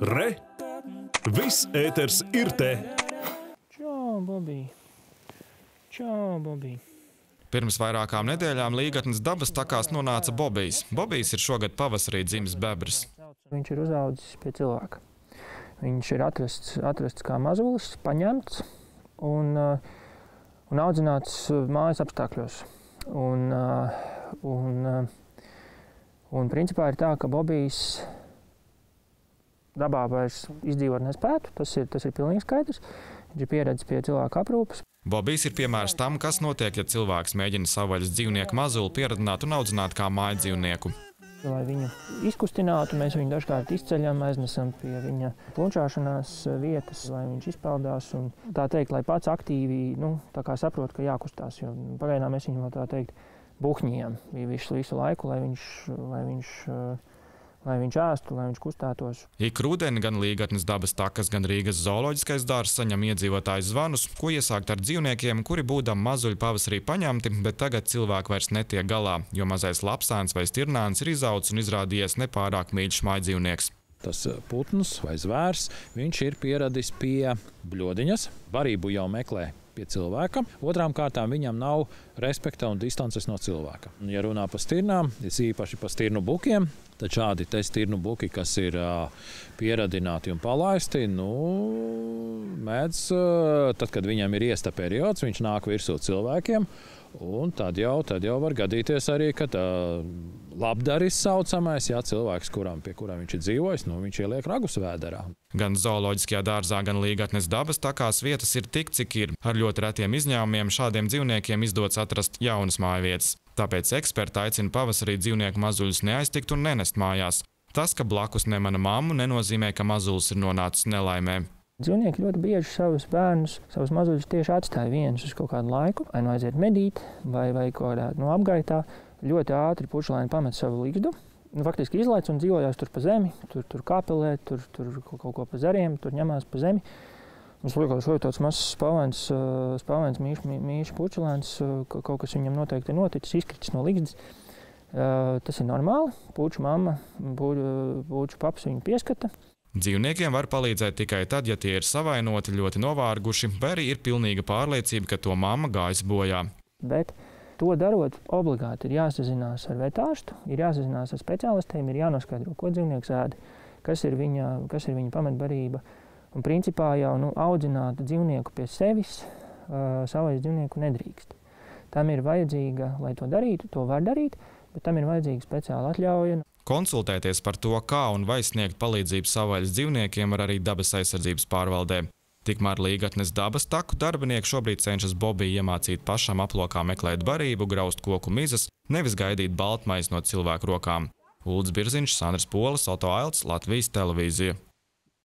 Re! Viss ēters ir te! Čau, Bobī! Čau, Bobī! Pirms vairākām nedēļām Līgatnes dabas takās nonāca Bobijs. Bobijs ir šogad pavasarī dzimis bebrs. Viņš ir uzaudzis pie cilvēka. Viņš ir atrasts, atrasts kā mazulis, paņemts un, uh, un audzināts mājas apstākļos. Un, uh, un, un principā ir tā, ka Bobijs dabā vairs izdzīvot nespētu. Tas ir, tas ir pilnīgi skaidrs. Viņš ir pieredzējis pie cilvēka aprūpes. Bobijs ir piemērs tam, kas notiek, ja cilvēks mēģina savvaļas dzīvnieku mazuli pieradināt un audzināt kā māju dzīvnieku. Lai viņu izkustinātu, mēs viņu dažkārt izceļam, aiznesam pie viņa plunčāšanās vietas, lai viņš izpeldās. Un, tā teikt, lai pats aktīvi nu, saprot, ka jākustās. Jo pagaidām mēs viņu tā teikt buhņījam visu, visu laiku, lai viņš, lai viņš uh, lai viņš ēstu, lai viņš kustētos. Ik rudeni gan Līgatnes dabas takas, gan Rīgas zooloģiskais dārzs saņem iedzīvotāju zvanus, ko iesākt ar dzīvniekiem, kuri būdam mazuļi pavasarī paņemti, bet tagad cilvēki vairs netiek galā, jo mazais lapsēns vai stirnāns ir izaudzis un izrādījies nepārāk mīļš mājdzīvnieks. Tas eh, putns vai zvērs, viņš ir pieradis pie bļodiņas, barību jau meklē pie cilvēka. Otrām kārtām viņam nav respekta un distances no cilvēka. Ja runā par stirnām, es īpaši par stirnu bukiem, tad šādi stirnu buki, kas ir pieradināti un palaisti, nu, mēdz, tad, kad viņam ir iesta periods, viņš nāk virsū cilvēkiem. Un tad jau, tad jau var gadīties arī, ka labdaris saucamais, jā, cilvēks, kuram, pie kurām viņš ir dzīvojis, nu, viņš ieliek ragus vēderā. Gan zooloģiskajā dārzā, gan līgatnes dabas takās vietas ir tik, cik ir. Ar ļoti retiem izņēmumiem šādiem dzīvniekiem izdodas atrast jaunas mājvietas. Tāpēc eksperti aicina pavasarī dzīvnieku mazuļus neaiztikt un nenest mājās. Tas, ka blakus nemana mammu, nenozīmē, ka mazulis ir nonācis nelaimē. Dzīvnieki ļoti bieži savus bērnus, savus mazuļus tieši atstāja vienus uz kaut kādu laiku, vai nu aiziet medīt, vai, vai kaut kādā no nu, apgaitā. Ļoti ātri pušlēni pamet savu līgstu. Nu, faktiski izlaiž un dzīvojās tur pa zemi, tur, tur kāpelē, tur, tur kaut ko pa zariem, tur ņemās pa zemi. Mums liekas, ka tāds mazs spēlēns, spēlēns mīļš pučelēns, kaut kas viņam noteikti noticis, izkritis no līgstas. Tas ir normāli. Puču mamma, puču paps viņu pieskata. Dzīvniekiem var palīdzēt tikai tad, ja tie ir savainoti, ļoti novārguši, vai arī ir pilnīga pārliecība, ka to mamma gājas bojā. Bet to darot, obligāti ir jāsazinās ar vetārstu, ir jāsazinās ar speciālistiem, ir jānoskaidro, ko dzīvnieks ēd, kas ir viņa, kas ir viņa pamatbarība. Un principā jau nu, audzināt dzīvnieku pie sevis, uh, savais dzīvnieku nedrīkst. Tam ir vajadzīga, lai to darītu, to var darīt, bet tam ir vajadzīga speciāla atļauja. Konsultēties par to, kā un vai sniegt palīdzību savvaļas dzīvniekiem, var arī dabas aizsardzības pārvaldē. Tikmēr Līgatnes dabas taku darbinieki šobrīd cenšas Bobiju iemācīt pašam aplokā meklēt barību, graust koku mizas, nevis gaidīt baltmais no cilvēku rokām. Ulds Birziņš, Sandrs Polis, Oto Ailts, Latvijas televīzija.